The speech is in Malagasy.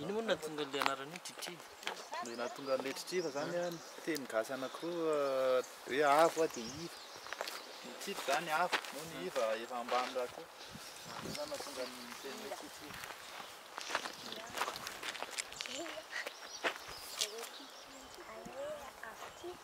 Ino moa no nahatonga an'ilay anarana io Titry? Ny nahatonga an'ilay Titry fa zany an, teny gasy anakiroa hoe avo a dia iva. Ny Titry zany avo moa ny iva efa ambany rahateo. Zay zany nahatonga ny teny hoe Titry. Titry.